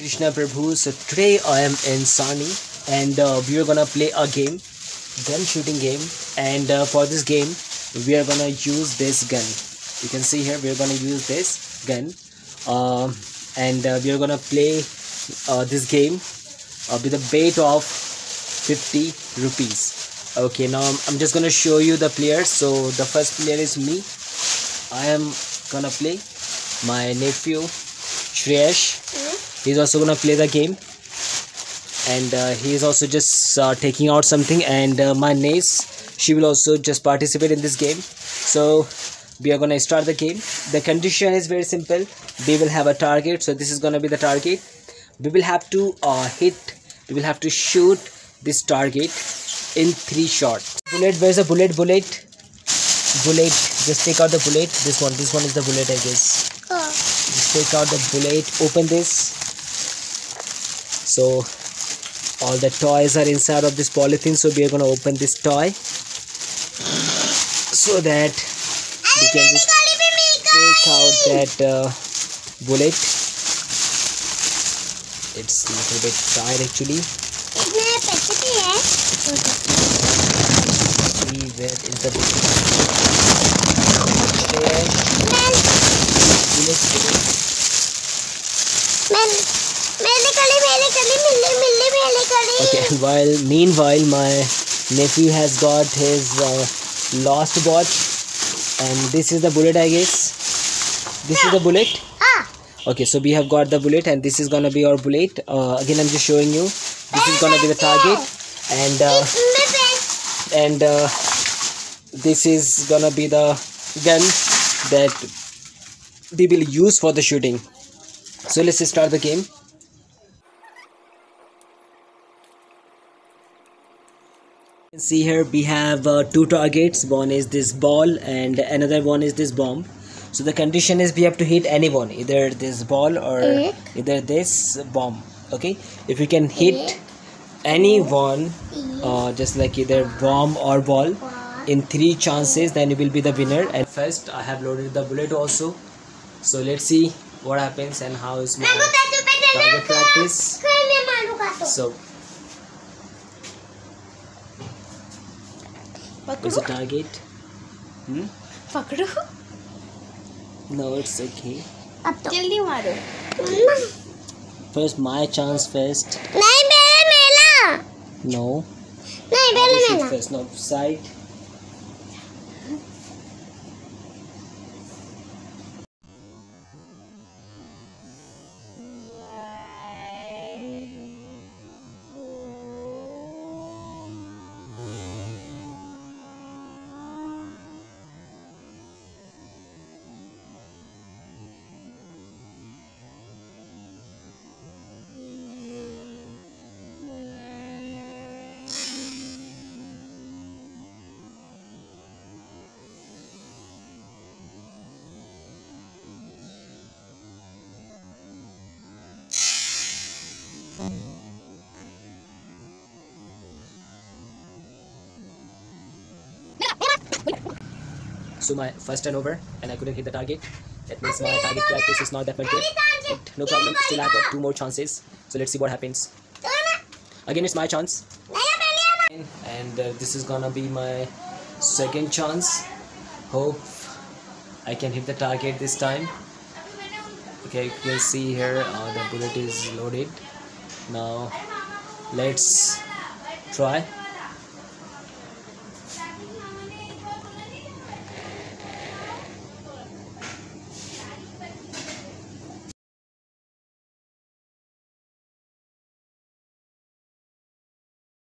Krishna Prabhu. So today I am in Sarni and uh, we are gonna play a game, gun shooting game. And uh, for this game, we are gonna use this gun. You can see here we are gonna use this gun, um, and uh, we are gonna play uh, this game uh, with a bait of 50 rupees. Okay, now I'm, just gonna show you the players. So the first player is me. I am gonna play my nephew Shreyash. He's also gonna play the game, and uh, he is also just uh, taking out something. And uh, my niece, she will also just participate in this game. So we are gonna start the game. The condition is very simple. We will have a target. So this is gonna be the target. We will have to uh, hit. We will have to shoot this target in three shots. Bullet. Where's the bullet? Bullet. Bullet. Just take out the bullet. This one. This one is the bullet, I guess just take out the bullet open this so all the toys are inside of this polythene so we are going to open this toy so that we can just take out that uh, bullet. It's a little bit tired actually. See where is the bullet? Bullet Okay, while meanwhile my nephew has got his uh, lost watch and this is the bullet I guess. This is the bullet. Okay, so we have got the bullet and this is gonna be our bullet. Uh, again, I'm just showing you. This is gonna be the target and uh, and uh, this is gonna be the gun that we will use for the shooting. So let's start the game. See here we have uh, two targets. One is this ball and another one is this bomb. So the condition is we have to hit anyone either this ball or either this bomb okay? If we can hit anyone uh, just like either bomb or ball in three chances then you will be the winner. And first i have loaded the bullet also. So let's see what happens and how is my target practice. So is a target hmm? पकड़ो no it's okay जल्दी मारो first my chance first नहीं पहले मेला no नहीं पहले मेला first no side so my first turnover and I couldn't hit the target. That means my target practice is not that much good. But no problem. Still I got two more chances. So let's see what happens. Again it's my chance. And uh, this is gonna be my second chance. Hope I can hit the target this time. Okay you can see here uh, the bullet is loaded. Now let's try